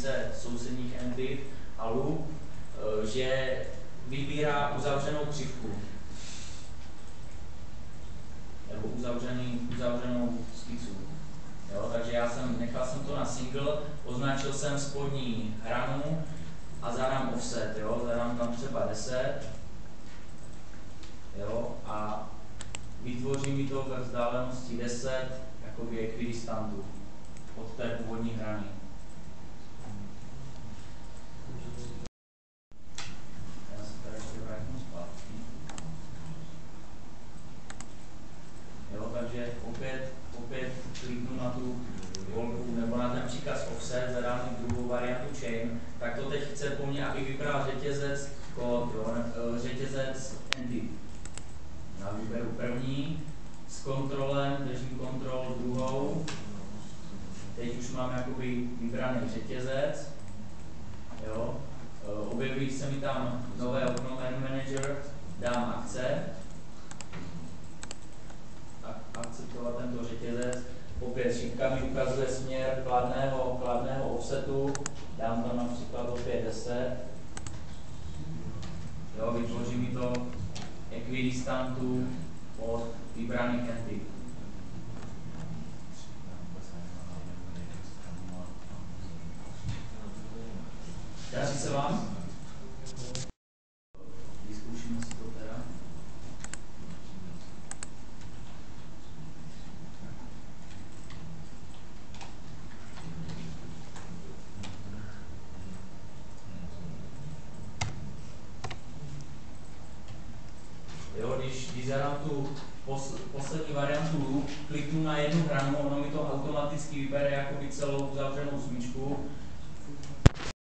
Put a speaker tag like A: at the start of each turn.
A: více sousedních entit a loop, že vybírá uzavřenou křivku nebo uzavřený, uzavřenou skicu. Jo, takže já jsem, nechal jsem to na single, označil jsem spodní hranu a zadám offset, jo, zadám tam třeba 10, jo, a vytvoří mi to ve vzdálenosti 10 jakoby ekvidistantu od té původní hrany. Já se tady ještě vrátím zpátky. Jo, takže opět, opět kliknu na tu volbu nebo na ten příkaz offset, zadám druhou variantu chain, tak to teď chce po mně, abych vybral řetězec kód, jo, ne- řetězec entity. Já vyberu první, s kontrolem, držím kontrol druhou, teď už mám jakoby vybraný řetězec, jo, E, objeví se mi tam nové okno Man Manager, dám akce, šipka mi ukazuje směr kladného, kladného offsetu, dám tam například opět 10, jo, vytvoří mi to ekvidistantu od vybraných entit. Daří se vám? vyzerám tu pos, poslední variantu loop, kliknu na jednu hranu, ono mi to automaticky vybere jakoby celou uzavřenou smyčku,